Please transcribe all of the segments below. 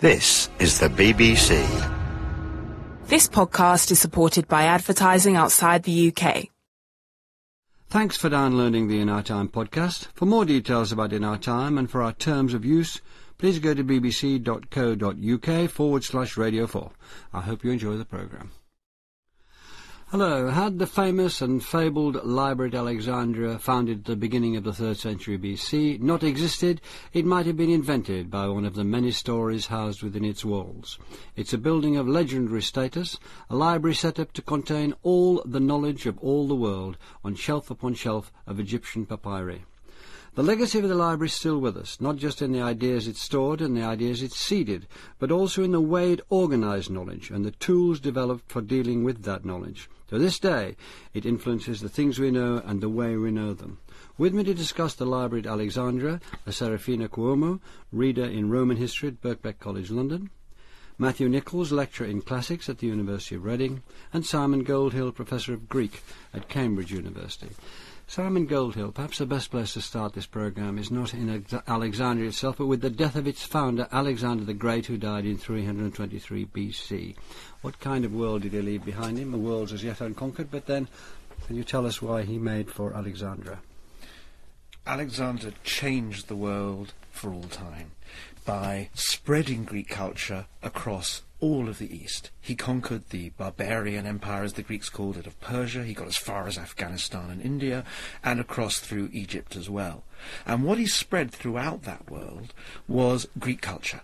This is the BBC. This podcast is supported by advertising outside the UK. Thanks for downloading the In Our Time podcast. For more details about In Our Time and for our terms of use, please go to bbc.co.uk forward slash radio 4. I hope you enjoy the programme. Hello. Had the famous and fabled Library at Alexandria, founded at the beginning of the 3rd century BC, not existed, it might have been invented by one of the many stories housed within its walls. It's a building of legendary status, a library set up to contain all the knowledge of all the world on shelf upon shelf of Egyptian papyri. The legacy of the library is still with us, not just in the ideas it stored and the ideas it seeded, but also in the way it organized knowledge and the tools developed for dealing with that knowledge. To this day, it influences the things we know and the way we know them. With me to discuss the library at Alexandria are Serafina Cuomo, reader in Roman history at Birkbeck College, London, Matthew Nicholls, lecturer in classics at the University of Reading, and Simon Goldhill, professor of Greek at Cambridge University. Simon Goldhill, perhaps the best place to start this programme is not in Alexandria itself, but with the death of its founder, Alexander the Great, who died in 323 BC. What kind of world did he leave behind him? A world as yet unconquered, but then can you tell us why he made for Alexandria? Alexander changed the world for all time by spreading Greek culture across all of the East. He conquered the barbarian empire, as the Greeks called it, of Persia. He got as far as Afghanistan and India, and across through Egypt as well. And what he spread throughout that world was Greek culture.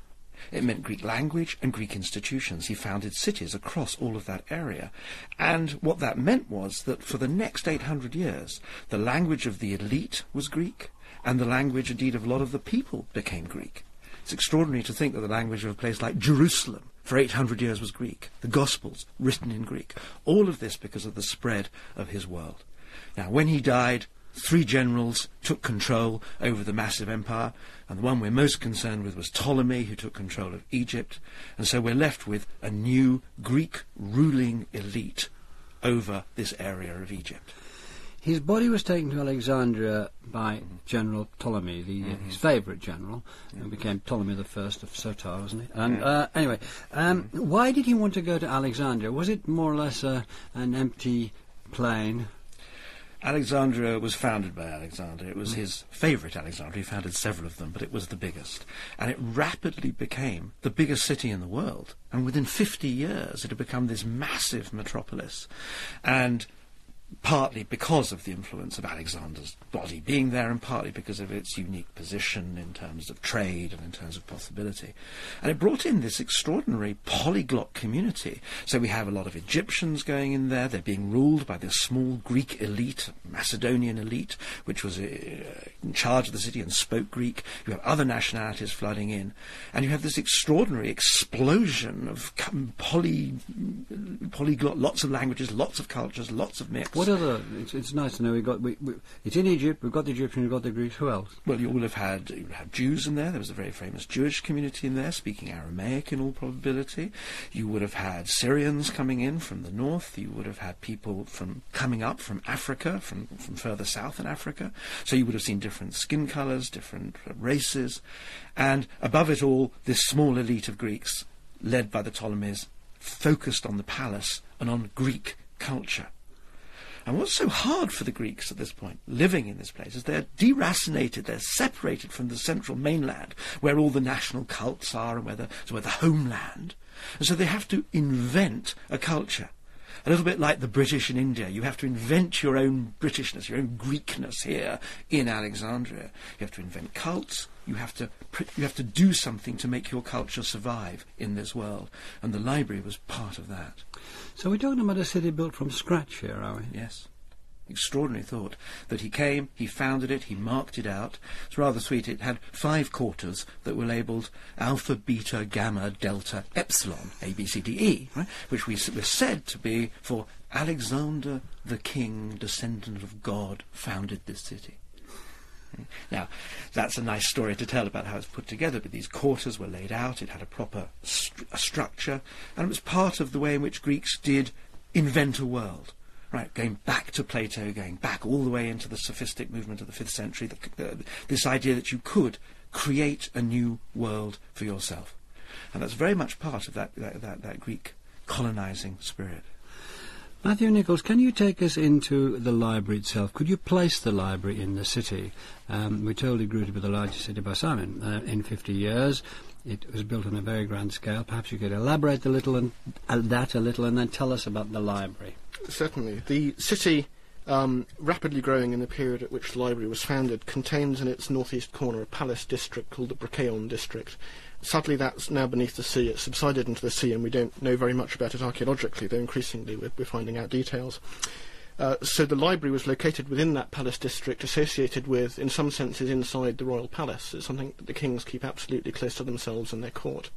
It meant Greek language and Greek institutions. He founded cities across all of that area. And what that meant was that for the next 800 years, the language of the elite was Greek, and the language, indeed, of a lot of the people became Greek. It's extraordinary to think that the language of a place like Jerusalem for 800 years was Greek. The Gospels written in Greek. All of this because of the spread of his world. Now, when he died, three generals took control over the massive empire, and the one we're most concerned with was Ptolemy, who took control of Egypt, and so we're left with a new Greek ruling elite over this area of Egypt. His body was taken to Alexandria by General Ptolemy, the, uh, his favourite general, who became Ptolemy the First of Soter, wasn't he? And uh, anyway, um, why did he want to go to Alexandria? Was it more or less uh, an empty plain? Alexandria was founded by Alexander. It was his favourite Alexandria. He founded several of them, but it was the biggest. And it rapidly became the biggest city in the world. And within 50 years, it had become this massive metropolis. And partly because of the influence of Alexander's body being there, and partly because of its unique position in terms of trade and in terms of possibility. And it brought in this extraordinary polyglot community. So we have a lot of Egyptians going in there. They're being ruled by this small Greek elite, Macedonian elite, which was uh, in charge of the city and spoke Greek. You have other nationalities flooding in. And you have this extraordinary explosion of poly, polyglot, lots of languages, lots of cultures, lots of mix. What other? It's, it's nice to know we got. We, we, it's in Egypt. We've got the Egyptians. We've got the Greeks. Who else? Well, you will have had you have Jews in there. There was a very famous Jewish community in there, speaking Aramaic in all probability. You would have had Syrians coming in from the north. You would have had people from coming up from Africa, from from further south in Africa. So you would have seen different skin colours, different races, and above it all, this small elite of Greeks, led by the Ptolemies, focused on the palace and on Greek culture. And what's so hard for the Greeks at this point, living in this place, is they're deracinated, they're separated from the central mainland, where all the national cults are and where the, so where the homeland. And so they have to invent a culture. A little bit like the British in India. You have to invent your own Britishness, your own Greekness here in Alexandria. You have to invent cults. You have to you have to do something to make your culture survive in this world, and the library was part of that. So we're talking about a city built from scratch here, are we? Yes. Extraordinary thought that he came, he founded it, he marked it out. It's rather sweet. It had five quarters that were labelled Alpha, Beta, Gamma, Delta, Epsilon, A, B, C, D, E, right? which we were said to be for Alexander the King, descendant of God, founded this city. Now, that's a nice story to tell about how it's put together, but these quarters were laid out, it had a proper st- a structure, and it was part of the way in which Greeks did invent a world. Right, going back to Plato, going back all the way into the sophistic movement of the fifth century, the, uh, this idea that you could create a new world for yourself. And that's very much part of that, that, that, that Greek colonizing spirit. Matthew Nicholls, can you take us into the library itself? Could you place the library in the city? Um, we're told it grew to be the largest city by Simon uh, in 50 years. It was built on a very grand scale. Perhaps you could elaborate a little and uh, that a little, and then tell us about the library. Certainly, the city, um, rapidly growing in the period at which the library was founded, contains in its northeast corner a palace district called the Brucheion district. Sadly, that's now beneath the sea. It's subsided into the sea, and we don't know very much about it archaeologically, though increasingly we're, we're finding out details. Uh, so the library was located within that palace district, associated with, in some senses, inside the royal palace. It's something that the kings keep absolutely close to themselves and their court.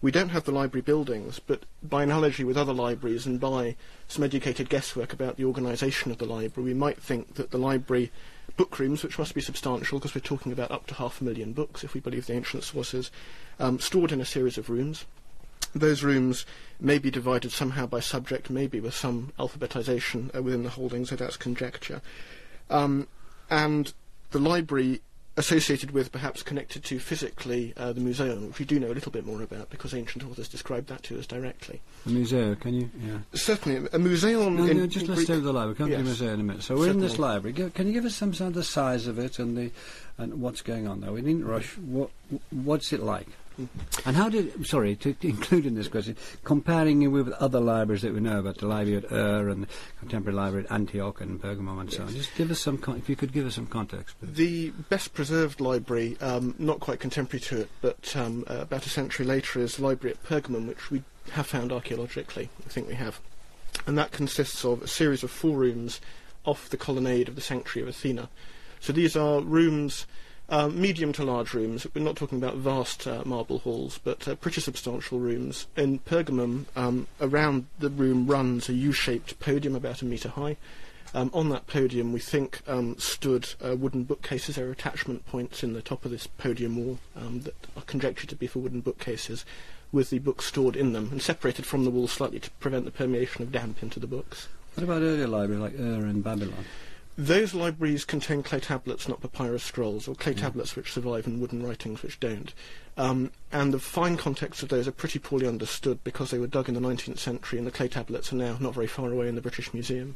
We don't have the library buildings, but by analogy with other libraries and by some educated guesswork about the organisation of the library, we might think that the library book rooms, which must be substantial because we're talking about up to half a million books, if we believe the ancient sources, um, stored in a series of rooms. Those rooms may be divided somehow by subject, maybe with some alphabetization uh, within the holdings, so that's conjecture. Um, and the library associated with, perhaps connected to physically, uh, the museum, which we do know a little bit more about because ancient authors described that to us directly. The museum, can you? Yeah. Certainly, a museum. No, in, no, just in let's Greek- stay with the library. Come to the Yes. museum in a minute. So we're in this library. Can you give us some sense of the size of it and the and what's going on there? We needn't rush. What what's it like? And how did sorry to, to include in this question, comparing it with other libraries that we know about, the library at Ur and the contemporary library at Antioch and Pergamum and so on. Just give us some, con- if you could give us some context. please. The best preserved library, um, not quite contemporary to it, but um, uh, about a century later, is the library at Pergamum, which we have found archaeologically. I think we have. And that consists of a series of four rooms off the colonnade of the sanctuary of Athena. So these are rooms, um, medium to large rooms. We're not talking about vast uh, marble halls, but uh, pretty substantial rooms. In Pergamum, um, around the room runs a U-shaped podium about a metre high. Um, on that podium, we think um, stood uh, wooden bookcases. There are attachment points in the top of this podium wall um, that are conjectured to be for wooden bookcases, with the books stored in them and separated from the wall slightly to prevent the permeation of damp into the books. What about earlier libraries like Ur and Babylon? Those libraries contain clay tablets, not papyrus scrolls, or clay tablets which survive and wooden writings which don't. Um, and the fine context of those are pretty poorly understood because they were dug in the 19th century and the clay tablets are now not very far away in the British Museum.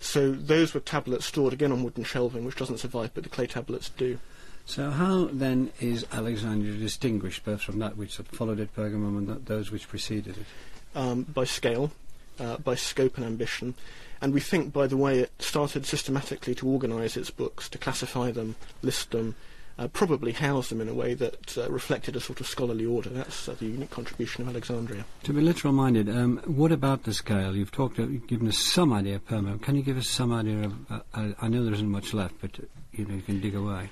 So those were tablets stored again on wooden shelving, which doesn't survive, but the clay tablets do. So how then is Alexandria distinguished both from that which followed it, Pergamum, and th- those which preceded it? um, by scale, uh, by scope and ambition. And we think by the way it started systematically to organise its books, to classify them, list them, uh, probably house them in a way that uh, reflected a sort of scholarly order. That's uh, the unique contribution of Alexandria. To be literal minded, um, what about the scale? You've talked, uh, you've given us some idea of Pergamum. Can you give us some idea of? Uh, I, I know there isn't much left, but uh, you know you can dig away.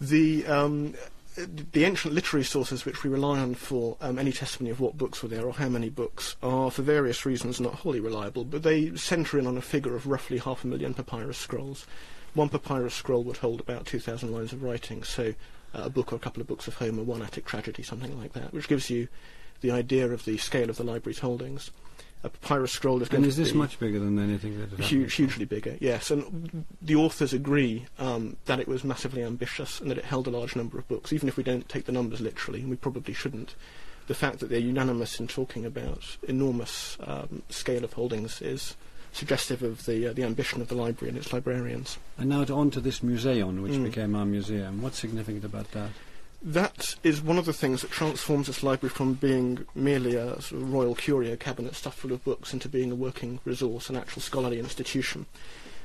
The um, uh, the ancient literary sources which we rely on for um, any testimony of what books were there or how many books are, for various reasons, not wholly reliable, but they centre in on a figure of roughly half a million papyrus scrolls. One papyrus scroll would hold about 2,000 lines of writing, so uh, a book or a couple of books of Homer, one Attic tragedy, something like that, which gives you the idea of the scale of the library's holdings. A papyrus scroll is going And is this much bigger than anything that Huge, hugely bigger, yes. And the authors agree um, that it was massively ambitious and that it held a large number of books, even if we don't take the numbers literally, and we probably shouldn't. The fact that they're unanimous in talking about enormous um, scale of holdings is suggestive of the uh, the ambition of the library and its librarians. And now to, on to this museum, which Mm. became our museum. What's significant about that? That is one of the things that transforms this library from being merely a sort of royal curio cabinet stuffed full of books into being a working resource, an actual scholarly institution.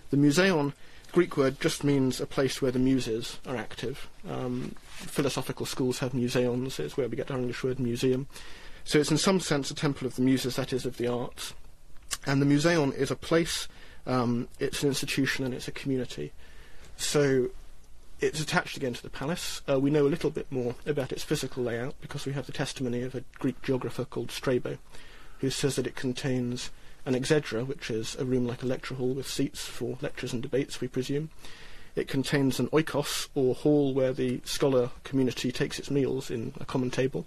The museon, Greek word, just means a place where the muses are active. Um, philosophical schools have museons, it's where we get our English word museum. So it's in some sense a temple of the muses, that is, of the arts. And the museon is a place, um, it's an institution, and it's a community. So it's attached again to the palace. Uh, we know a little bit more about its physical layout because we have the testimony of a Greek geographer called Strabo, who says that it contains an exedra, which is a room like a lecture hall with seats for lectures and debates, we presume. It contains an oikos, or hall where the scholar community takes its meals in a common table.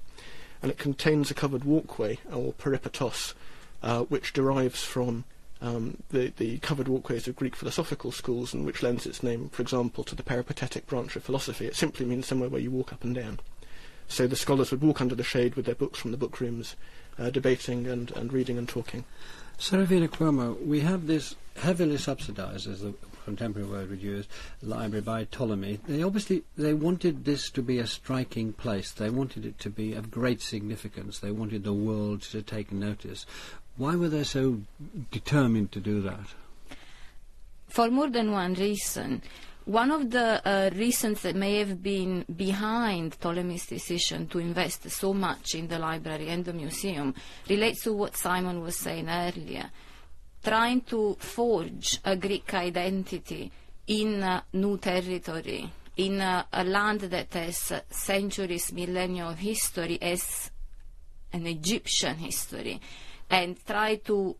And it contains a covered walkway, or peripatos, uh, which derives from um, the, the covered walkways of Greek philosophical schools, and which lends its name, for example, to the peripatetic branch of philosophy. It simply means somewhere where you walk up and down. So the scholars would walk under the shade with their books from the book rooms, uh, debating and, and reading and talking. Serafina Cuomo, we have this heavily subsidized, as the contemporary word would use, library by Ptolemy. They obviously they wanted this to be a striking place. They wanted it to be of great significance. They wanted the world to take notice. Why were they so determined to do that? For more than one reason. One of the uh, reasons that may have been behind Ptolemy's decision to invest so much in the library and the museum relates to what Simon was saying earlier. Trying to forge a Greek identity in a new territory, in a, a land that has centuries, millennia of history as an Egyptian history, and try to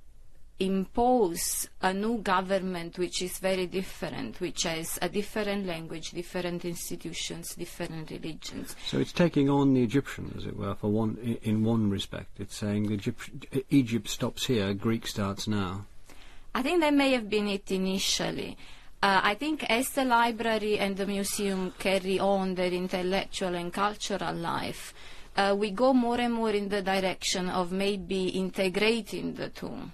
impose a new government which is very different, which has a different language, different institutions, different religions. So it's taking on the Egyptian, as it were, for one in one respect. It's saying Egypt, Egypt stops here, Greek starts now. I think that may have been it initially. Uh, I think as the library and the museum carry on their intellectual and cultural life, uh, we go more and more in the direction of maybe integrating the two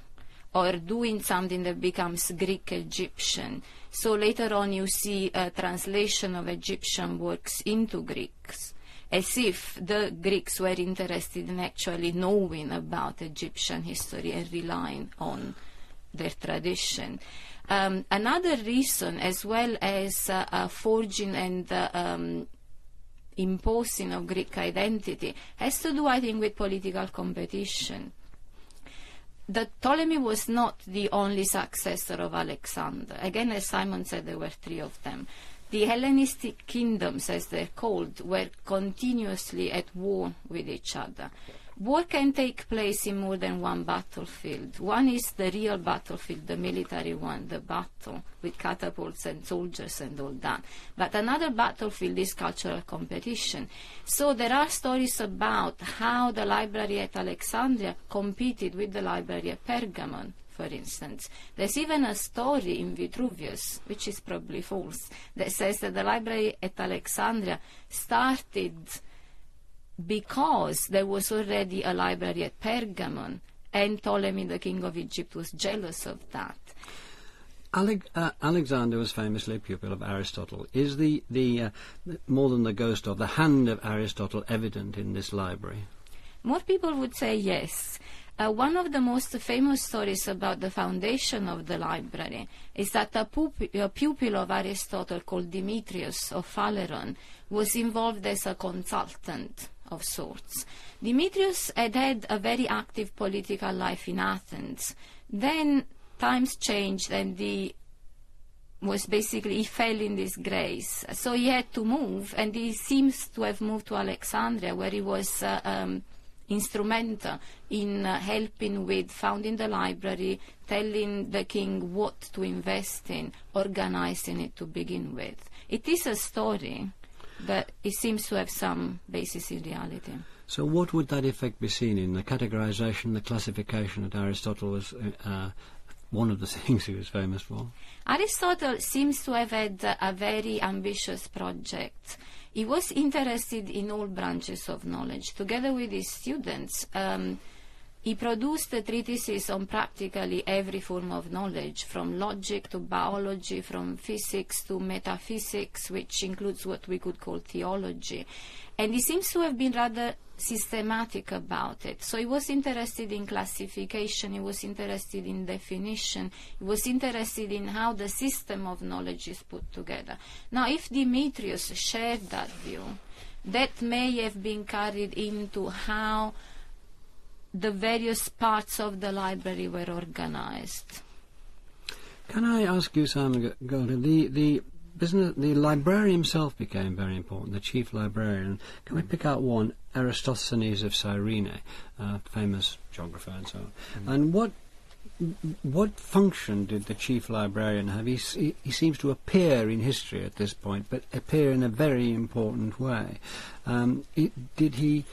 or doing something that becomes Greek Egyptian. So later on you see a translation of Egyptian works into Greeks, as if the Greeks were interested in actually knowing about Egyptian history and relying on their tradition. Um, another reason, as well as uh, uh, forging and uh, um, imposing of Greek identity, has to do, I think, with political competition that Ptolemy was not the only successor of Alexander. Again, as Simon said, there were three of them. The Hellenistic kingdoms, as they're called, were continuously at war with each other. War can take place in more than one battlefield. One is the real battlefield, the military one, the battle with catapults and soldiers and all that. But another battlefield is cultural competition. So there are stories about how the library at Alexandria competed with the library at Pergamon for instance. There's even a story in Vitruvius, which is probably false, that says that the library at Alexandria started because there was already a library at Pergamon, and Ptolemy, the king of Egypt, was jealous of that. uh, Alexander was famously a pupil of Aristotle. Is the, the uh, more than the ghost of the hand of Aristotle evident in this library? More people would say yes. Uh, one of the most famous stories about the foundation of the library is that a, pupi- a pupil of Aristotle called Demetrius of Phaleron was involved as a consultant of sorts. Demetrius had had a very active political life in Athens. Then times changed and he was basically, he fell in disgrace. So he had to move and he seems to have moved to Alexandria where he was uh, um, instrumental in uh, helping with founding the library, telling the king what to invest in, organizing it to begin with. It is a story but it seems to have some basis in reality. So, what would that effect be seen in the categorization, the classification that Aristotle was uh, one of the things he was famous for? Aristotle seems to have had a very ambitious project. He was interested in all branches of knowledge. Together with his students, um, he produced treatises on practically every form of knowledge, from logic to biology, from physics to metaphysics, which includes what we could call theology. And he seems to have been rather systematic about it. So he was interested in classification, he was interested in definition, he was interested in how the system of knowledge is put together. Now, if Demetrius shared that view, that may have been carried into how the various parts of the library were organized. Can I ask you, Simon Goldhill, the, the business, the librarian himself became very important, the chief librarian. Can we pick out one, Eratosthenes of Cyrene, uh, famous geographer and so on. Mm. And what what function did the chief librarian have? He, he, seems to appear in history at this point, but appear in a very important way. Um, it, did he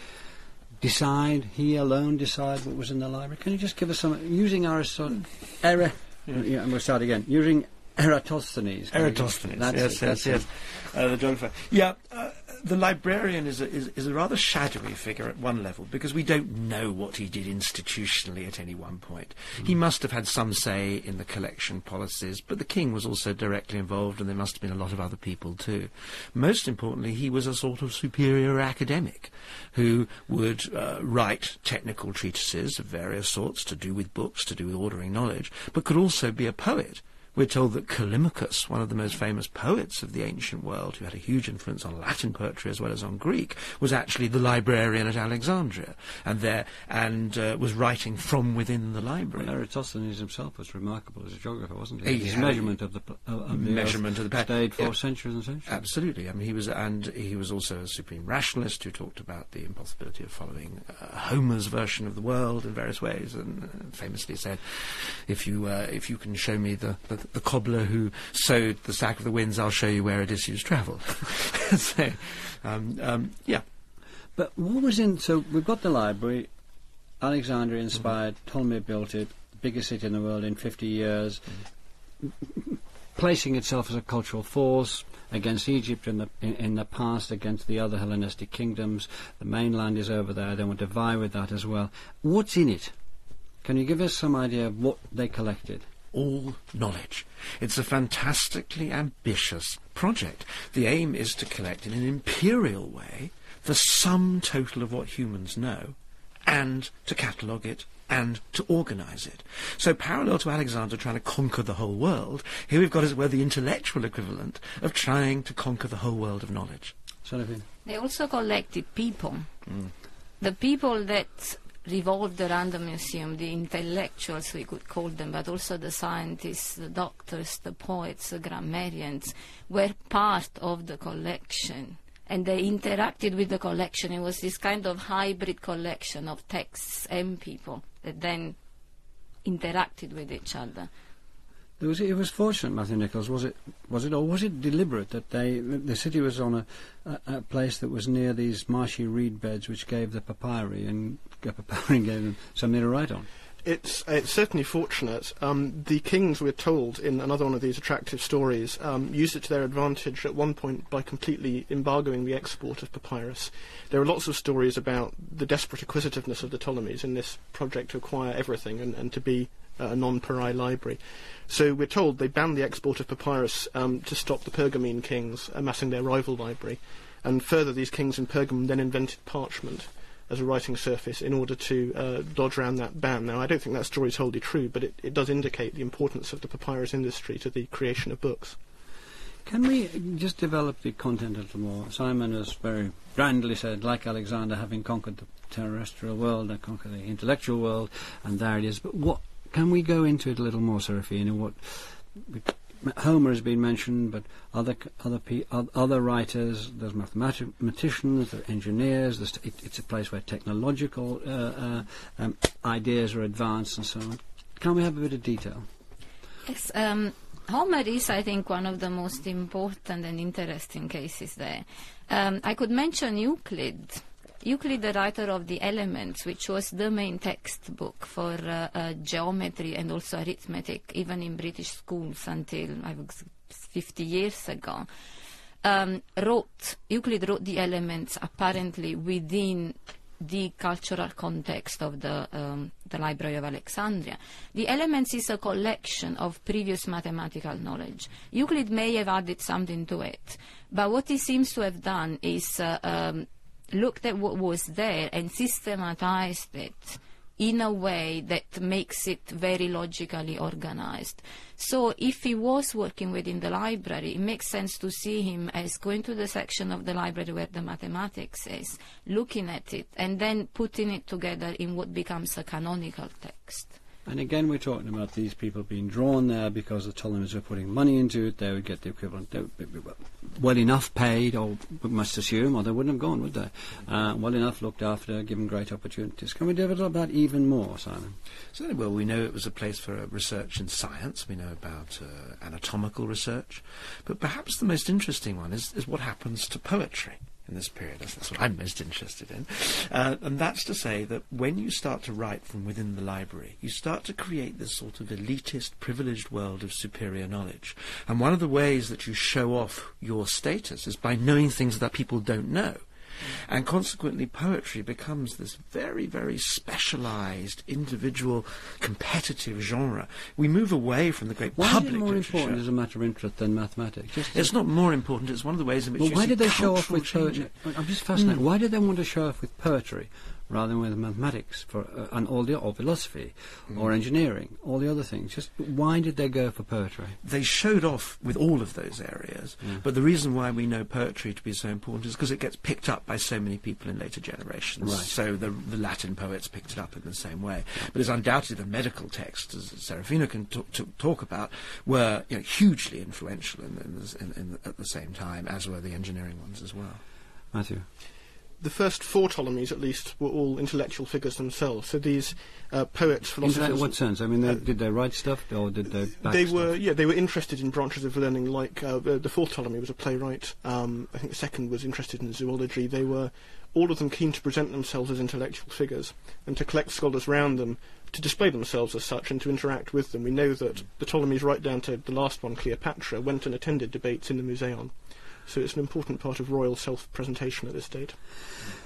decide, he alone decide what was in the library? Can you just give us some, using Aristotle, Era, yeah, and we'll start again, using Eratosthenes. Eratosthenes, yes, yes, yes, uh, the geographer. Yeah, uh, the librarian is a, is, is a rather shadowy figure at one level because we don't know what he did institutionally at any one point. He must have had some say in the collection policies, but the king was also directly involved, and there must have been a lot of other people too. Most importantly, he was a sort of superior academic who would uh, write technical treatises of various sorts to do with books, to do with ordering knowledge, but could also be a poet. We're told that Callimachus, one of the most famous poets of the ancient world, who had a huge influence on Latin poetry as well as on Greek, was actually the librarian at Alexandria, and there and uh, was writing from within the library. Well, Eratosthenes himself was remarkable as a geographer, wasn't he? He His measurement of the pl- of of the Measurement of the pa- stayed for yeah. centuries and centuries. Absolutely. I mean, he was, and he was also a supreme rationalist who talked about the impossibility of following uh, Homer's version of the world in various ways, and uh, famously said, "If you uh, if you can show me the, the the cobbler who sewed the sack of the winds, I'll show you where Odysseus travelled. so, um, um, yeah. But what was in? So we've got the library. Alexandria inspired. Ptolemy built it. Biggest city in the world in 50 years. Placing itself as a cultural force against Egypt in the in, in the past, against the other Hellenistic kingdoms. The mainland is over there. They want to vie with that as well. What's in it? Can you give us some idea of what they collected? All knowledge. It's a fantastically ambitious project. The aim is to collect in an imperial way the sum total of what humans know and to catalogue it and to organise it. So parallel to Alexander trying to conquer the whole world, here we've got as it were the intellectual equivalent of trying to conquer the whole world of knowledge. They also collected people. Mm. The people that revolved around the museum, the intellectuals we could call them, but also the scientists, the doctors, the poets, the grammarians, were part of the collection. And they interacted with the collection. It was this kind of hybrid collection of texts and people that then interacted with each other. There was, it was fortunate, Matthew Nicholls, was it? Was it, or was it deliberate that they, the the city was on a, a, a place that was near these marshy reed beds, which gave the papyri and the papyri gave them something to write on? It's it's certainly fortunate. Um, the kings, we're told in another one of these attractive stories, um, used it to their advantage at one point by completely embargoing the export of papyrus. There are lots of stories about the desperate acquisitiveness of the Ptolemies in this project to acquire everything and, and to be uh, a non-pari library. So we're told they banned the export of papyrus um, to stop the Pergamene kings amassing their rival library. And further, these kings in Pergamum then invented parchment as a writing surface in order to uh, dodge around that ban. Now, I don't think that story is wholly true, but it, it does indicate the importance of the papyrus industry to the creation of books. Can we just develop the content a little more? Simon has very grandly said, like Alexander, having conquered the terrestrial world, I conquer the intellectual world, and there it is. But what can we go into it a little more, Seraphine? What Homer has been mentioned, but other other other writers, there's mathematicians, there are engineers. It, it's a place where technological uh, uh, um, ideas are advanced and so on. Can we have a bit of detail? Yes, um, Homer is, I think, one of the most important and interesting cases there. Um, I could mention Euclid. Euclid, the writer of the Elements, which was the main textbook for uh, uh, geometry and also arithmetic, even in British schools until I was 50 years ago, um, wrote Euclid wrote the Elements apparently within the cultural context of the, um, the Library of Alexandria. The Elements is a collection of previous mathematical knowledge. Euclid may have added something to it, but what he seems to have done is uh, um, looked at what was there and systematized it in a way that makes it very logically organized. So if he was working within the library, it makes sense to see him as going to the section of the library where the mathematics is, looking at it, and then putting it together in what becomes a canonical text. And again, we're talking about these people being drawn there because the Ptolemies were putting money into it. They would get the equivalent, they would be well enough paid, or we must assume, or they wouldn't have gone, would they? Uh, well enough looked after, given great opportunities. Can we develop that even more, Simon? Certainly, well, we know it was a place for uh, research in science. We know about uh, anatomical research. But perhaps the most interesting one is, is what happens to poetry. In this period. That's, that's what I'm most interested in. Uh, and that's to say that when you start to write from within the library, you start to create this sort of elitist, privileged world of superior knowledge. And one of the ways that you show off your status is by knowing things that people don't know. And consequently, poetry becomes this very, very specialised, individual, competitive genre. We move away from the great Why public is it more literature. important as a matter of interest than mathematics? Just It's not more important. It's one of the ways in which well, why did they show off with poetry? I'm just fascinated. Hmm. Why did they want to show off with poetry rather than with mathematics for uh, and all the or philosophy Hmm. or engineering, all the other things? Just why did they go for poetry? They showed off with all of those areas, but the reason why we know poetry to be so important is because it gets picked up by so many people in later generations. Right. So the, the Latin poets picked it up in the same way. But it's undoubtedly the medical texts, as Serafina can talk, to, talk about, were you know, hugely influential in, in, in, in, at the same time, as were the engineering ones as well. Matthew. The first four Ptolemies, at least, were all intellectual figures themselves. So these uh, poets, philosophers. In what sense? I mean, they, uh, did they write stuff or did they back they stuff? were yeah they were interested in branches of learning like uh, the, the fourth Ptolemy was a playwright um, I think the second was interested in zoology they were all of them keen to present themselves as intellectual figures and to collect scholars round them to display themselves as such and to interact with them we know that the Ptolemies right down to the last one Cleopatra went and attended debates in the Museum so it's an important part of royal self-presentation at this date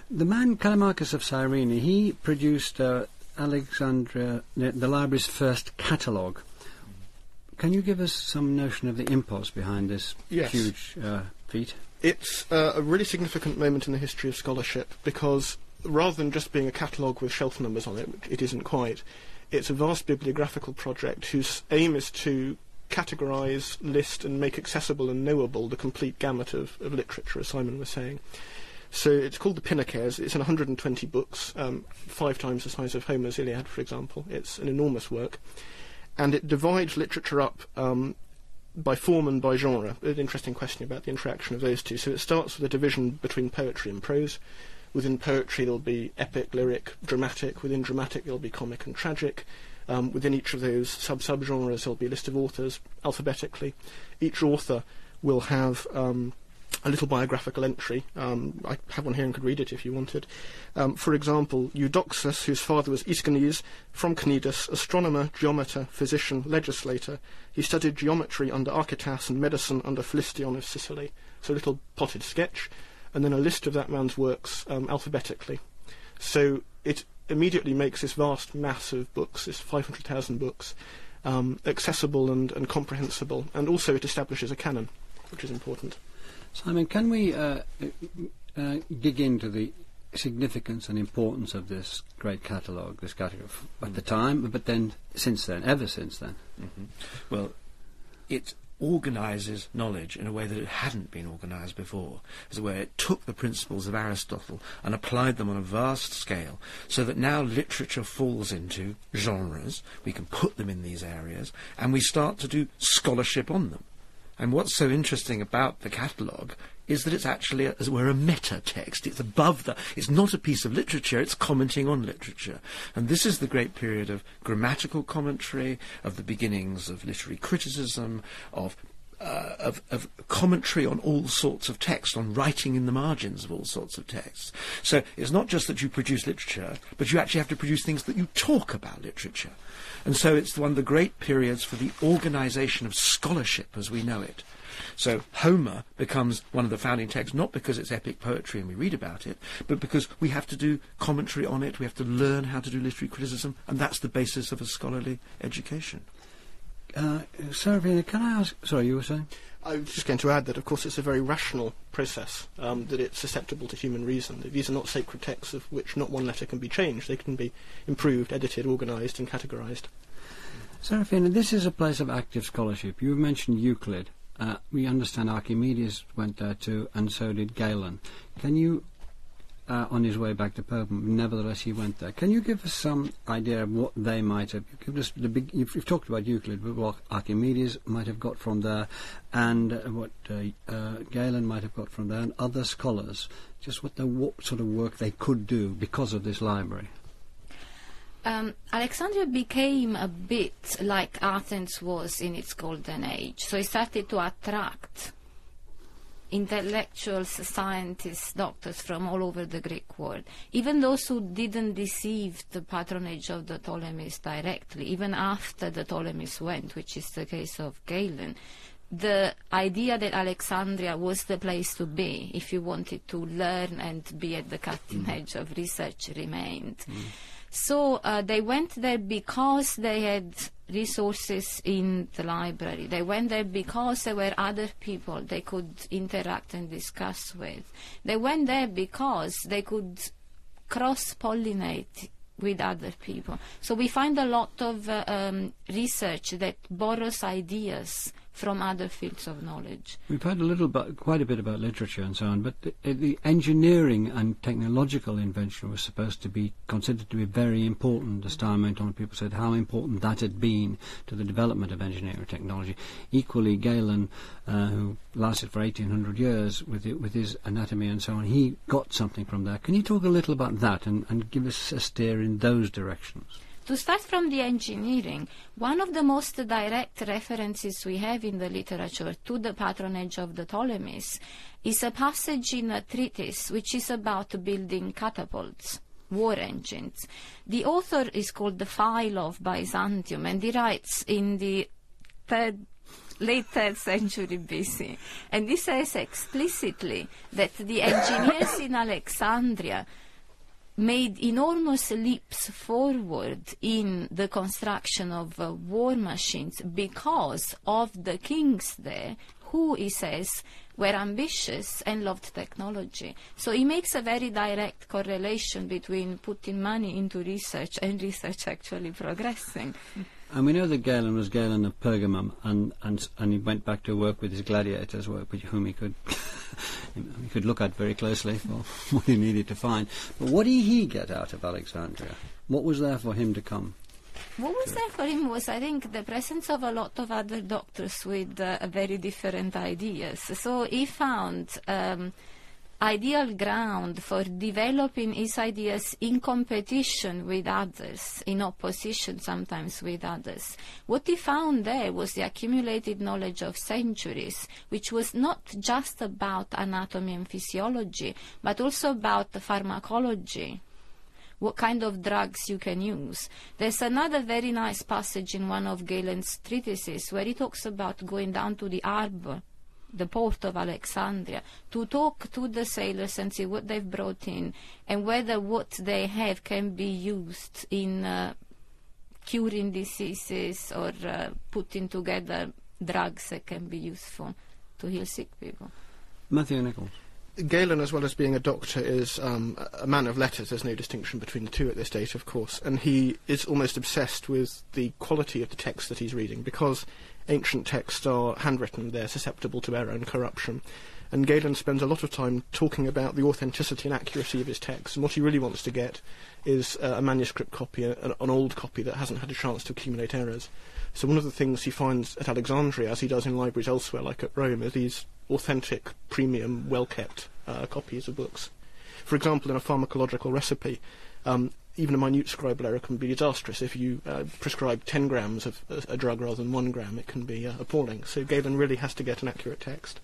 The man Callimachus of Cyrene, he produced uh, Alexandria, the, the library's first catalogue. Can you give us some notion of the impulse behind this Yes. huge uh, feat? It's uh, a really significant moment in the history of scholarship because rather than just being a catalogue with shelf numbers on it, which it isn't quite, it's a vast bibliographical project whose aim is to categorise, list, and make accessible and knowable the complete gamut of, of literature, as Simon was saying. So it's called the Pinakes. It's in 120 books, um, five times the size of Homer's Iliad, for example. It's an enormous work. And it divides literature up um, by form and by genre. An interesting question about the interaction of those two. So it starts with a division between poetry and prose. Within poetry, there'll be epic, lyric, dramatic. Within dramatic, there'll be comic and tragic. Um, within each of those sub sub genres, there'll be a list of authors alphabetically. Each author will have um, a little biographical entry. Um, I have one here and could read it if you wanted. Um, for example, Eudoxus, whose father was Aeschines, from Cnidus, astronomer, geometer, physician, legislator. He studied geometry under Archytas and medicine under Philistion of Sicily. So a little potted sketch, and then a list of that man's works um, alphabetically. So it immediately makes this vast mass of books, this 500,000 books, um, accessible and, and comprehensible, and also it establishes a canon, which is important. Simon, can we uh, uh, dig into the significance and importance of this great catalogue, this catalogue at the time, but then since then, ever since then? Well, it organises knowledge in a way that it hadn't been organised before. As where it took the principles of Aristotle and applied them on a vast scale, so that now literature falls into genres. We can put them in these areas, and we start to do scholarship on them. And what's so interesting about the catalogue is that it's actually, a, as it were, a meta text. It's above the. It's not a piece of literature. It's commenting on literature. And this is the great period of grammatical commentary, of the beginnings of literary criticism, of. Uh, of, of commentary on all sorts of text, on writing in the margins of all sorts of texts. So it's not just that you produce literature, but you actually have to produce things that you talk about literature. And so it's one of the great periods for the organisation of scholarship as we know it. So Homer becomes one of the founding texts not because it's epic poetry and we read about it, but because we have to do commentary on it, we have to learn how to do literary criticism, and that's the basis of a scholarly education. Uh, Serafina, can I ask? Sorry, you were saying? I was just going to add that, of course, it's a very rational process, um, that it's susceptible to human reason. That these are not sacred texts of which not one letter can be changed. They can be improved, edited, organised, and categorised. Serafina, this is a place of active scholarship. You have mentioned Euclid. Uh, we understand Archimedes went there too, and so did Galen. Can you, uh, on his way back to Pergamum, nevertheless he went there. Can you give us some idea of what they might have? The big. You've, you've talked about Euclid, but what Archimedes might have got from there, and uh, what uh, Galen might have got from there, and other scholars. Just what the what sort of work they could do because of this library. Um, Alexandria became a bit like Athens was in its golden age. So it started to attract intellectuals, scientists, doctors from all over the Greek world, even those who didn't receive the patronage of the Ptolemies directly, even after the Ptolemies went, which is the case of Galen, the idea that Alexandria was the place to be if you wanted to learn and be at the cutting Mm. edge of research remained. So uh, they went there because they had resources in the library. They went there because there were other people they could interact and discuss with. They went there because they could cross pollinate with other people. So we find a lot of uh, um, research that borrows ideas from other fields of knowledge. We've heard a little, but quite a bit about literature and so on, but the, uh, the engineering and technological invention was supposed to be considered to be very important as time went on. People said how important that had been to the development of engineering technology. Equally, Galen, uh, who lasted for 1800 years with, it, with his anatomy and so on, he got something from there. Can you talk a little about that and, and give us a steer in those directions? To start from the engineering, one of the most direct references we have in the literature to the patronage of the Ptolemies is a passage in a treatise which is about building catapults. War engines. The author is called the Philo of Byzantium, and he writes in the third late 3rd century BC. And he says explicitly that the engineers in Alexandria made enormous leaps forward in the construction of uh, war machines because of the kings there who, he says, were ambitious and loved technology. So he makes a very direct correlation between putting money into research and research actually progressing. And we know that Galen was Galen of Pergamum, and, and, and he went back to work with his gladiators, work with whom he could he could look at very closely for what he needed to find. But what did he get out of Alexandria? What was there for him to come? What was there for him was, I think, the presence of a lot of other doctors with uh, very different ideas. So he found um, ideal ground for developing his ideas in competition with others, in opposition sometimes with others. What he found there was the accumulated knowledge of centuries, which was not just about anatomy and physiology, but also about pharmacology what kind of drugs you can use. There's another very nice passage in one of Galen's treatises where he talks about going down to the harbour, the port of Alexandria, to talk to the sailors and see what they've brought in and whether what they have can be used in uh, curing diseases or uh, putting together drugs that can be useful to heal sick people. Matthew Nicholls. Galen, as well as being a doctor, is um, a man of letters. There's no distinction between the two at this date, of course, and he is almost obsessed with the quality of the text that he's reading because ancient texts are handwritten; they're susceptible to error and corruption. And Galen spends a lot of time talking about the authenticity and accuracy of his text, and what he really wants to get is uh, a manuscript copy, an, an old copy that hasn't had a chance to accumulate errors. So one of the things he finds at Alexandria, as he does in libraries elsewhere, like at Rome, are these authentic, premium, well-kept uh, copies of books. For example, in a pharmacological recipe, um, even a minute scribal error can be disastrous. If you uh, prescribe 10 grams of a, a drug rather than 1 gram, it can be uh, appalling. So Galen really has to get an accurate text.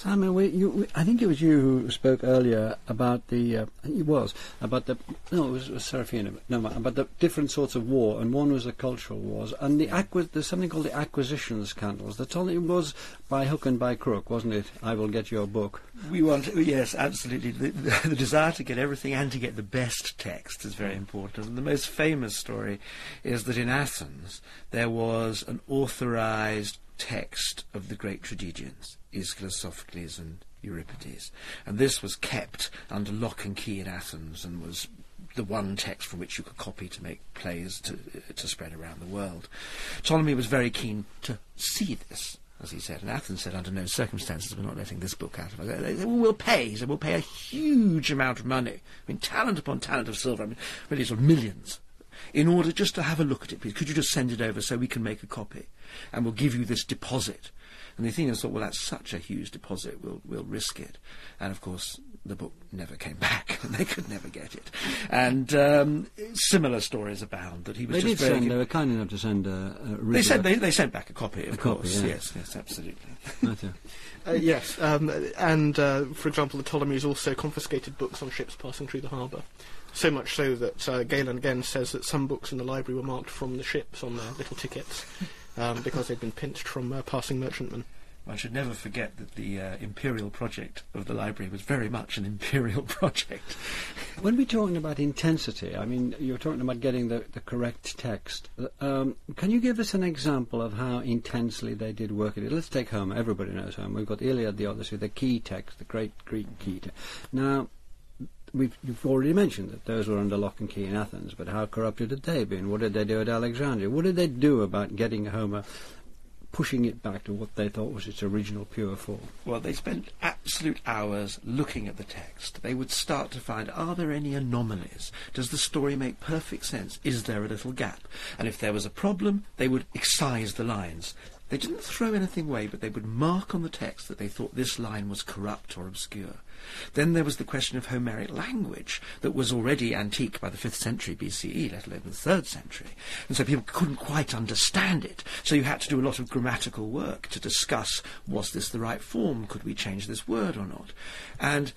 Simon, we, you, we, I think it was you who spoke earlier about the. Uh, it was about the. No, it was, it was Serafina. No, about the different sorts of war, and one was the cultural wars, and the acqui- There's something called the acquisition scandals. All. It was by hook and by crook, wasn't it? I will get your book. We want, yes, absolutely. The, the, the desire to get everything and to get the best text is very important. And the most famous story is that in Athens there was an authorized text of the great tragedians, Aeschylus, Sophocles, and Euripides. And this was kept under lock and key in Athens and was the one text from which you could copy to make plays to, to spread around the world. Ptolemy was very keen to see this as he said, and Athens said, under no circumstances we're not letting this book out of us. They said, well, we'll pay. Said, we'll pay a huge amount of money. I mean, talent upon talent of silver. I mean, really sort of millions. In order just to have a look at it, please. Could you just send it over so we can make a copy? And we'll give you this deposit. And the Athenians thought, well, that's such a huge deposit, we'll, we'll risk it. And of course, the book never came back, and they could never get it. And um, similar stories abound that he was They just did very. send, they were kind enough to send a, a they sent they, they sent back a copy, of A copy, course. yeah. Yes, yes, absolutely. Matthew. Uh, yes, um, and uh, for example, the Ptolemies also confiscated books on ships passing through the harbour. So much so that uh, Galen again says that some books in the library were marked from the ships on their little tickets um, because they'd been pinched from uh, passing merchantmen. One should never forget that the uh, imperial project of the library was very much an imperial project. When we're talking about intensity, I mean, you're talking about getting the, the correct text. Um, can you give us an example of how intensely they did work at it? Let's take Homer. Everybody knows Homer. We've got Iliad, the Odyssey, the key text, the great Greek key text. Now, we've, you've already mentioned that those were under lock and key in Athens, but how corrupted had they been? What did they do at Alexandria? What did they do about getting Homer, pushing it back to what they thought was its original pure form? Well, they spent absolute hours looking at the text. They would start to find, are there any anomalies? Does the story make perfect sense? Is there a little gap? And if there was a problem, they would excise the lines. They didn't throw anything away, but they would mark on the text that they thought this line was corrupt or obscure. Then there was the question of Homeric language that was already antique by the 5th century BCE, let alone the 3rd century. And so people couldn't quite understand it. So you had to do a lot of grammatical work to discuss, was this the right form? Could we change this word or not? And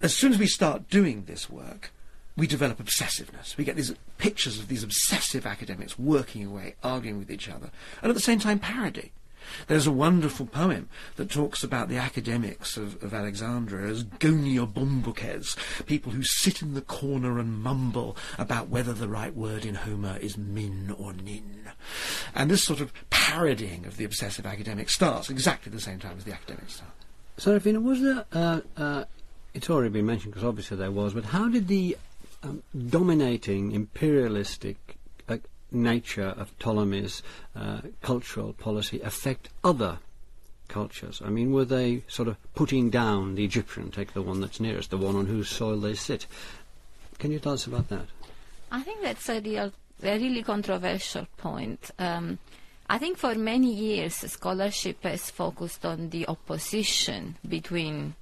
as soon as we start doing this work, we develop obsessiveness. We get these pictures of these obsessive academics working away, arguing with each other, and at the same time parody. There's a wonderful poem that talks about the academics of, of Alexandria as gonia bombukes, people who sit in the corner and mumble about whether the right word in Homer is min or nin. And this sort of parodying of the obsessive academic starts exactly the same time as the academics start. Serafina, was there, uh, uh, it's already been mentioned because obviously there was, but how did the um, dominating imperialistic nature of Ptolemy's uh, cultural policy affect other cultures? I mean, were they sort of putting down the Egyptian, take the one that's nearest, the one on whose soil they sit? Can you tell us about that? I think that's a real, a really controversial point. Um, I think for many years scholarship has focused on the opposition between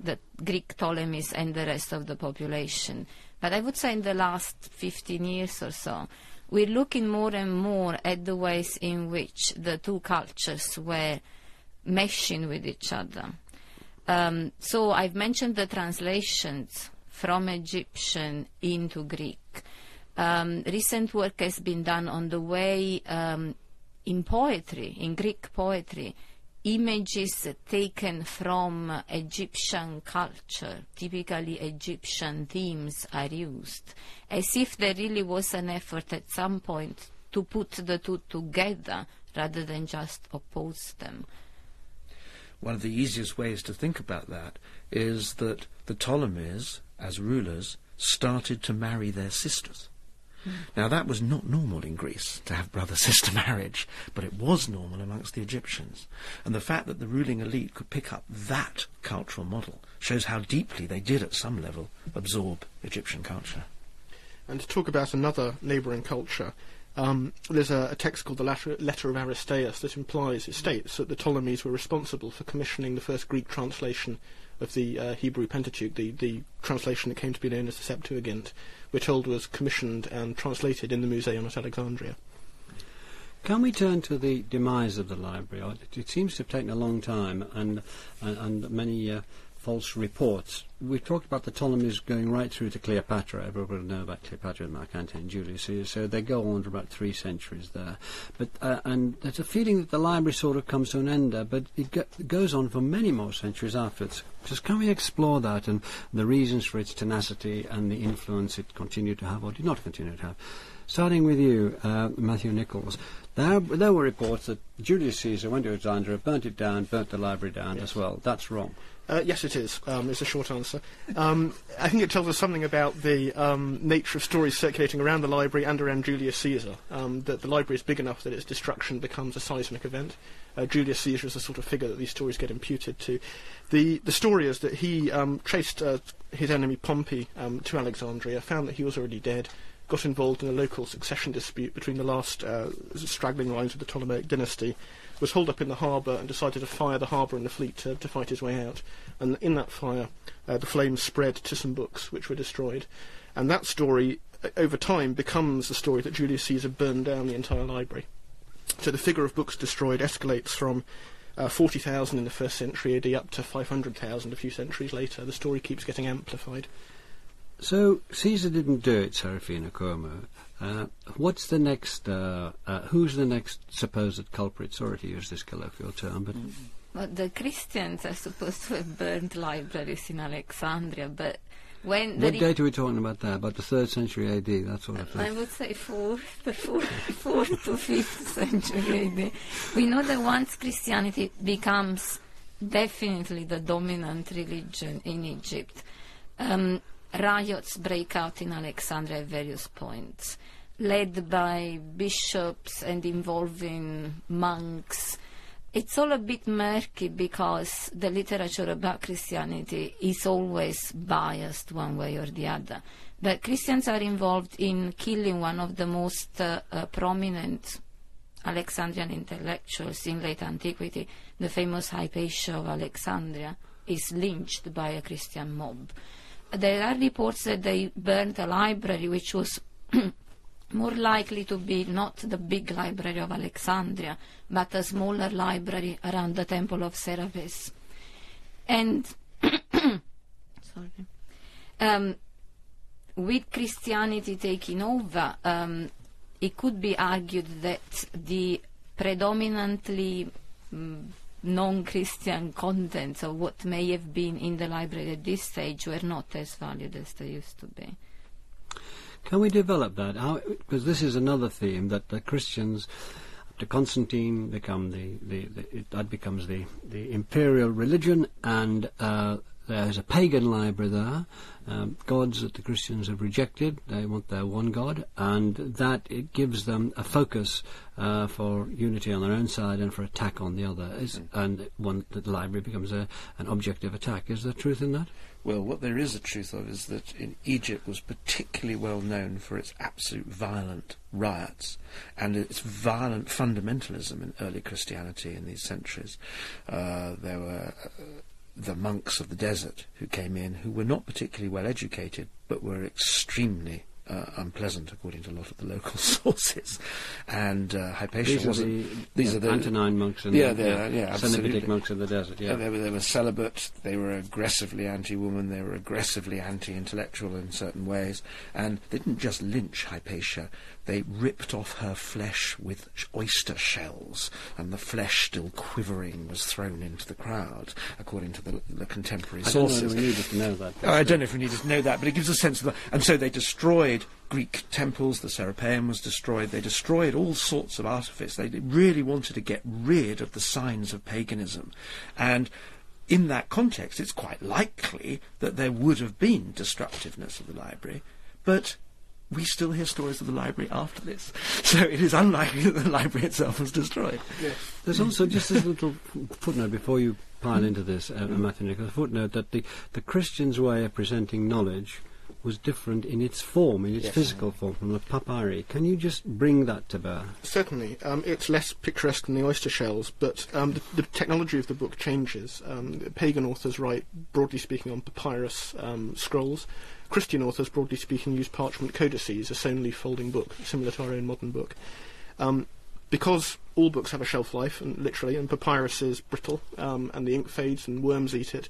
the Greek Ptolemies and the rest of the population. But I would say in the last 15 years or so, we're looking more and more at the ways in which the two cultures were meshing with each other. Um, so I've mentioned the translations from Egyptian into Greek. Um, recent work has been done on the way um, in poetry, in Greek poetry, images taken from Egyptian culture, typically Egyptian themes, are used, as if there really was an effort at some point to put the two together rather than just oppose them. One of the easiest ways to think about that is that the Ptolemies, as rulers, started to marry their sisters. Now, that was not normal in Greece to have brother sister marriage, but it was normal amongst the Egyptians. And the fact that the ruling elite could pick up that cultural model shows how deeply they did, at some level, absorb Egyptian culture. And to talk about another neighbouring culture, um, there's a, a text called the Letter, Letter of Aristeas that implies, it states, that the Ptolemies were responsible for commissioning the first Greek translation of the uh, Hebrew Pentateuch, the, the translation that came to be known as the Septuagint, we're told was commissioned and translated in the Museum at Alexandria. Can we turn to the demise of the library? It, it seems to have taken a long time and, and, and many uh, false reports. We've talked about the Ptolemies going right through to Cleopatra. Everybody will know about Cleopatra and Mark Antony and Julius Caesar, so they go on for about three centuries there. But uh, And there's a feeling that the library sort of comes to an end there, but it, go- goes on for many more centuries afterwards. Just can we explore that and the reasons for its tenacity and the influence it continued to have or did not continue to have? Starting with you, uh, Matthew Nicholls, there, there were reports that Julius Caesar went to Alexandria, burnt it down, burnt the library down as well. That's wrong. Uh, yes, it is. Um, is a short answer. Um, I think it tells us something about the um, nature of stories circulating around the library and around Julius Caesar. Um, that the library is big enough that its destruction becomes a seismic event. Uh, Julius Caesar is the sort of figure that these stories get imputed to. The the story is that he um, chased uh, his enemy Pompey um, to Alexandria, found that he was already dead, got involved in a local succession dispute between the last uh, straggling lines of the Ptolemaic dynasty, was hauled up in the harbour and decided to fire the harbour and the fleet to, to fight his way out. And in that fire, uh, the flames spread to some books which were destroyed. And that story, uh, over time, becomes the story that Julius Caesar burned down the entire library. So the figure of books destroyed escalates from uh, 40,000 in the first century AD up to 500,000 a few centuries later. The story keeps getting amplified. So Caesar didn't do it, Serafina Cuomo. Uh, what's the next? Uh, uh, who's the next supposed culprit? Sorry to use this colloquial term, but Well, the Christians are supposed to have burned libraries in Alexandria, but when the what date are we talking about there? About the third century AD, that sort of I would say fourth, the fourth, fourth to fifth century AD. We know that once Christianity becomes definitely the dominant religion in Egypt, um, riots break out in Alexandria at various points, led by bishops and involving monks. It's all a bit murky because the literature about Christianity is always biased one way or the other. But Christians are involved in killing one of the most uh, uh, prominent Alexandrian intellectuals in late antiquity, the famous Hypatia of Alexandria, is lynched by a Christian mob. There are reports that they burnt a library which was more likely to be not the big library of Alexandria, but a smaller library around the temple of Serapis. And sorry. Um, with Christianity taking over, um, it could be argued that the predominantly mm, non-Christian contents of what may have been in the library at this stage were not as valued as they used to be. Can we develop that? Because this is another theme that the Christians, after Constantine, become the, the, the it, that becomes the, the imperial religion, and uh, there's a pagan library there, um, gods that the Christians have rejected. They want their one God, and that it gives them a focus uh, for unity on their own side and for attack on the other. Is, And one that the library becomes a, an object of attack. Is there truth in that? Well, what there is a truth of is that in Egypt was particularly well known for its absolute violent riots and its violent fundamentalism in early Christianity in these centuries. Uh, there were uh, the monks of the desert who came in who were not particularly well educated but were extremely uh, unpleasant according to a lot of the local sources. And uh, Hypatia These wasn't. the, these yeah, are the Antonine monks and Yeah, the, they're- yeah, absolutely. Cenobitic monks of the desert. Yeah. Yeah, they were, they were celibate, they were aggressively anti-woman, they were aggressively anti-intellectual in certain ways, and they didn't just lynch Hypatia, they ripped off her flesh with oyster shells, and the flesh still quivering was thrown into the crowd, according to the, the contemporary I don't know sources. we needed to know that. I don't know if we need to know that, but it gives a sense of the. And so they destroyed Greek temples, the Serapeum was destroyed, they destroyed all sorts of artifice. They really wanted to get rid of the signs of paganism. And in that context, it's quite likely that there would have been destructiveness of the library, but we still hear stories of the library after this. So it is unlikely that the library itself was destroyed. There's also just this little footnote before you pile into this, uh, Matthew Nicholas, footnote that the, the Christian's way of presenting knowledge was different in its form, in its Yes. physical form, from the papyri. Can you just bring that to bear? Certainly, um, it's less picturesque than the oyster shells, but um, the, the technology of the book changes. Um, pagan authors write, broadly speaking, on papyrus um, scrolls. Christian authors, broadly speaking, use parchment codices, a sewn-leaf folding book, similar to our own modern book. Um, because all books have a shelf life, and literally, and papyrus is brittle, um, and the ink fades and worms eat it.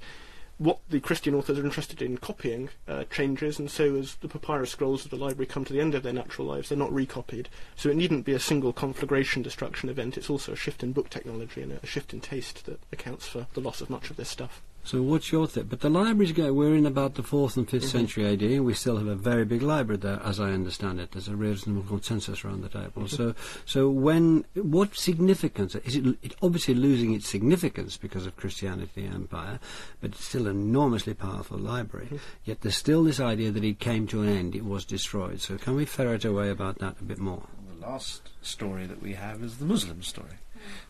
What the Christian authors are interested in copying uh, changes, and so as the papyrus scrolls of the library come to the end of their natural lives, they're not recopied. So it needn't be a single conflagration destruction event. It's also a shift in book technology and a shift in taste that accounts for the loss of much of this stuff. So what's your thing? But the libraries go, we're in about the 4th and 5th mm-hmm. century AD, and we still have a very big library there, as I understand it. There's a reasonable consensus around the table. Mm-hmm. so, so when, what significance, is it, it obviously losing its significance because of Christianity empire, but it's still an enormously powerful library. Mm-hmm. Yet there's still this idea that it came to an end, it was destroyed. So can we ferret away about that a bit more? The last story that we have is the Muslim story,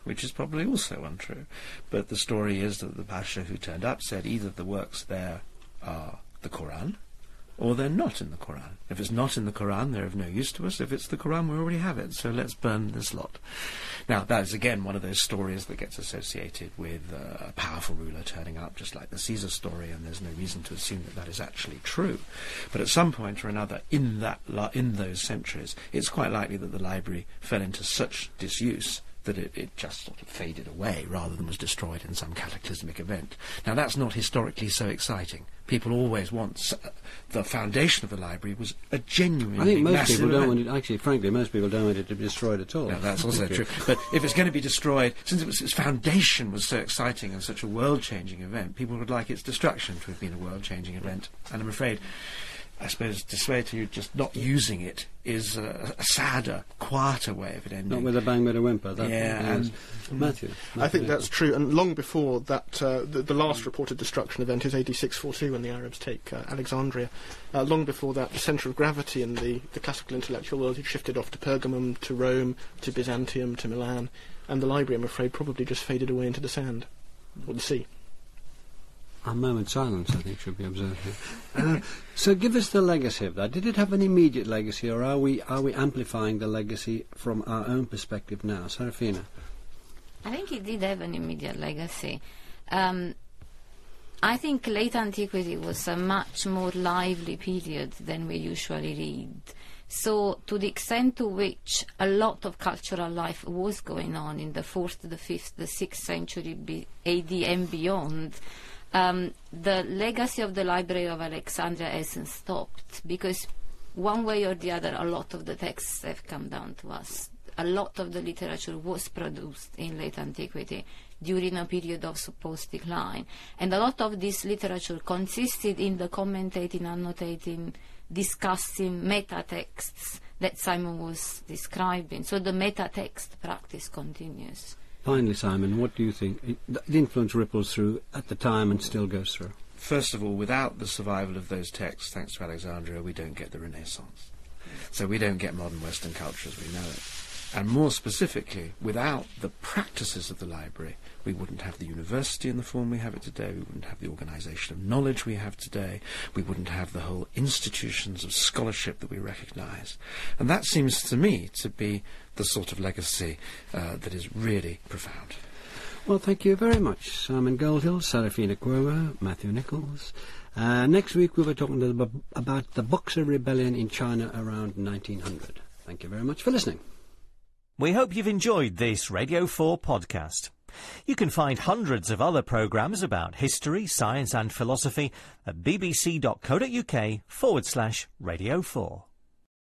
which is probably also untrue. But the story is that the Pasha who turned up said either the works there are the Quran or they're not in the Quran. If it's not in the Quran, they're of no use to us. If it's the Quran, we already have it, so let's burn this lot. Now, that is again one of those stories that gets associated with uh, a powerful ruler turning up, just like the Caesar story, and there's no reason to assume that that is actually true. But at some point or another, in that in those centuries, it's quite likely that the library fell into such disuse that it, it, just sort of faded away rather than was destroyed in some cataclysmic event. Now, that's not historically so exciting. People always want uh, the foundation of the library was a genuine. I think most people don't want it. Actually, frankly, most people don't want it to be destroyed at all. No, that's also true. But if it's going to be destroyed, since it was, its foundation was so exciting and such a world-changing event, people would like its destruction to have been a world-changing event. And I'm afraid I suppose to swear to you just not using it is a, a sadder, quieter way of it ending. Not with a bang, but a whimper. That yeah, and Matthew, Matthew. I think that's true. And long before that, uh, the, the, last reported destruction event is AD 642 when the Arabs take uh, Alexandria. Uh, long before that, the centre of gravity in the, the classical intellectual world had shifted off to Pergamum, to Rome, to Byzantium, to Milan, and the library, I'm afraid, probably just faded away into the sand or the sea. A moment's silence, I think, should be observed here. Uh, so, give us the legacy of that. Did it have an immediate legacy, or are we are we amplifying the legacy from our own perspective now, Serafina? I think it did have an immediate legacy. Um, I think late antiquity was a much more lively period than we usually read. So, to the extent to which a lot of cultural life was going on in the fourth, the fifth, the sixth century B- AD and beyond, um, the legacy of the Library of Alexandria hasn't stopped because one way or the other, a lot of the texts have come down to us. A lot of the literature was produced in late antiquity during a period of supposed decline. And a lot of this literature consisted in the commentating, annotating, discussing meta texts that Simon was describing. So the meta text practice continues. Finally, Simon, what do you think? The influence ripples through at the time and still goes through. First of all, without the survival of those texts, thanks to Alexandria, we don't get the Renaissance. So we don't get modern Western culture as we know it. And more specifically, without the practices of the library, we wouldn't have the university in the form we have it today, we wouldn't have the organisation of knowledge we have today, we wouldn't have the whole institutions of scholarship that we recognise. And that seems to me to be the sort of legacy uh, that is really profound. Well, thank you very much, Simon Goldhill, Serafina Cuomo, Matthew Nicholls. Uh, next week we were talking about the Boxer Rebellion in China around 1900. Thank you very much for listening. We hope you've enjoyed this Radio 4 podcast. You can find hundreds of other programmes about history, science and philosophy at bbc.co.uk forward slash Radio 4.